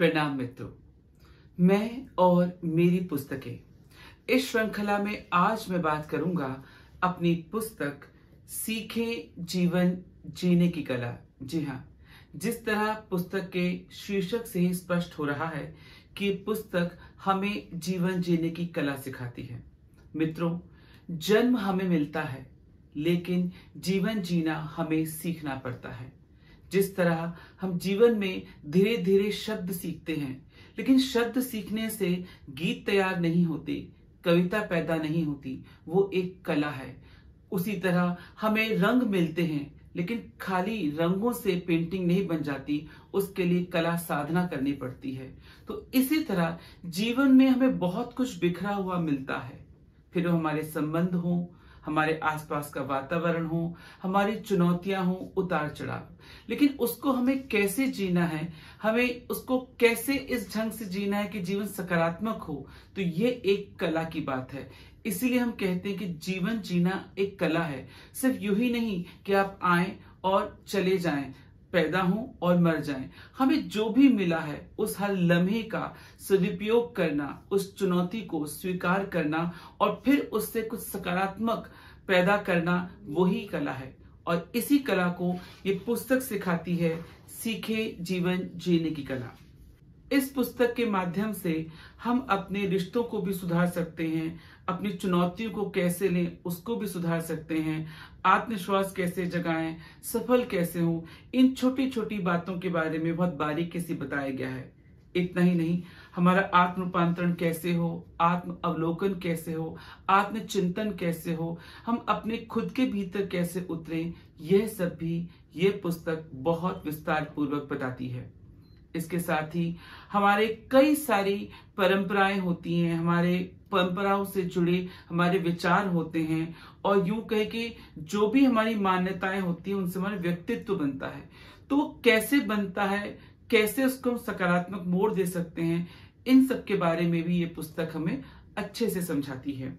प्रणाम मित्रों मैं और मेरी पुस्तकें। इस श्रृंखला में आज मैं बात करूँगा अपनी पुस्तक, सीखे जीवन जीने की कला। जी हाँ जिस तरह पुस्तक के शीर्षक से ही स्पष्ट हो रहा है कि पुस्तक हमें जीवन जीने की कला सिखाती है। मित्रों, जन्म हमें मिलता है, लेकिन जीवन जीना हमें सीखना पड़ता है। जिस तरह हम जीवन में धीरे धीरे शब्द सीखते हैं, लेकिन शब्द सीखने से गीत तैयार नहीं होते, कविता पैदा नहीं होती, वो एक कला है। उसी तरह हमें रंग मिलते हैं, लेकिन खाली रंगों से पेंटिंग नहीं बन जाती, उसके लिए कला साधना करनी पड़ती है। तो इसी तरह जीवन में हमें बहुत कुछ बिखरा हुआ मिलता है। फिर हमारे संबंध हो हमारे आसपास का वातावरण हो, हमारी चुनौतियाँ हो, उतार चढ़ाव। लेकिन उसको हमें कैसे जीना है, हमें उसको कैसे इस ढंग से जीना है कि जीवन सकारात्मक हो तो ये एक कला की बात है। इसीलिए हम कहते हैं कि जीवन जीना एक कला है। सिर्फ़ यू ही नहीं कि आप आए और चले जाएँ पैदा हों और मर जाएँ। हमें जो भी मिला है, उस हर लम्हे का सदुपयोग करना, उस चुनौती को स्वीकार करना और फिर उससे कुछ सकारात्मक पैदा करना, वही कला है। और इसी कला को ये पुस्तक सिखाती है, सीखे जीवन जीने की कला। इस पुस्तक के माध्यम से हम अपने रिश्तों को भी सुधार सकते हैं, अपनी चुनौतियों को कैसे लें, उसको भी सुधार सकते हैं। आत्मविश्वास कैसे जगाएँ, सफल कैसे हो, इन छोटी छोटी बातों के बारे में बहुत बारीकी से बताया गया है। इतना ही नहीं, हमारा आत्म रूपांतरण कैसे हो, आत्म अवलोकन कैसे हो आत्म चिंतन कैसे हो, हम अपने खुद के भीतर कैसे उतरे, यह सब भी ये पुस्तक बहुत विस्तार पूर्वक बताती है। इसके साथ ही हमारे कई सारी परंपराएँ होती हैं, हमारे परंपराओं से जुड़े हमारे विचार होते हैं और यूँ कहे कि जो भी हमारी मान्यताएँ होती हैं, उनसे हमारा व्यक्तित्व बनता है। तो वो कैसे बनता है, कैसे उसको हम सकारात्मक मोड़ दे सकते हैं, इन सब के बारे में भी ये पुस्तक हमें अच्छे से समझाती है।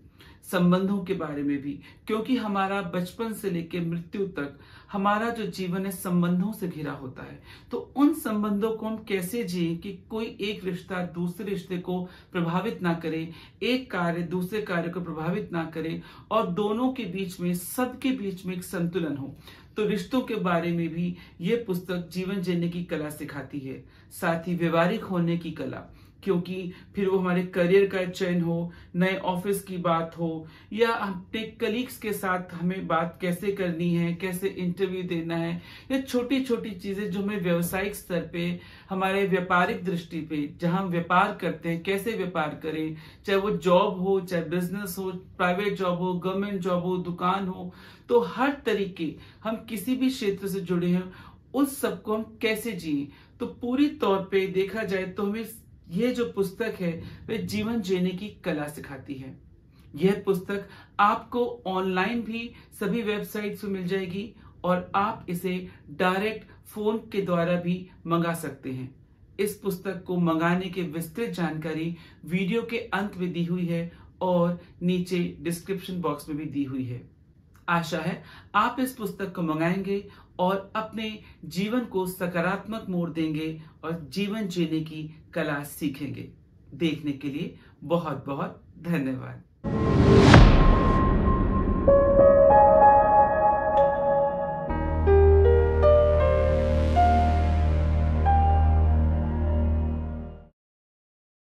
संबंधों के बारे में भी, क्योंकि हमारा बचपन से लेकर मृत्यु तक हमारा जो जीवन है संबंधों से घिरा होता है। तो उन संबंधों को हम कैसे जिए कि कोई एक रिश्ता दूसरे रिश्ते को प्रभावित ना करे, एक कार्य दूसरे कार्य को प्रभावित ना करे, और दोनों के बीच में, सबके बीच में एक संतुलन हो। तो रिश्तों के बारे में भी ये पुस्तक जीवन जीने की कला सिखाती है, साथ ही व्यवहारिक होने की कला। क्योंकि फिर वो हमारे करियर का चयन हो, नए ऑफ़िस की बात हो, या अपने कलीग्स के साथ हमें बात कैसे करनी है, कैसे इंटरव्यू देना है, या छोटी छोटी चीज़ें जो हमें व्यवसायिक स्तर पे, हमारे व्यापारिक दृष्टि पे, जहाँ हम व्यापार करते हैं, कैसे व्यापार करें, चाहे वो जॉब हो, चाहे बिज़नेस हो प्राइवेट जॉब हो गवर्नमेंट जॉब हो, दुकान हो तो हर तरीके हम किसी भी क्षेत्र से जुड़े हैं उस सबको हम कैसे जिए? तो पूरी तौर पे देखा जाए तो हमें ये जो पुस्तक है वह जीवन जीने की कला सिखाती है। यह पुस्तक आपको ऑनलाइन भी सभी वेबसाइट से मिल जाएगी और आप इसे डायरेक्ट फ़ोन के द्वारा भी मंगा सकते हैं। इस पुस्तक को मंगाने की विस्तृत जानकारी वीडियो के अंत में दी हुई है और नीचे डिस्क्रिप्शन बॉक्स में भी दी हुई है। आशा है, आप इस पुस्तक को मंगाएँगे और अपने जीवन को सकारात्मक मोड़ देंगे और जीवन जीने की कला सीखेंगे। देखने के लिए बहुत बहुत धन्यवाद।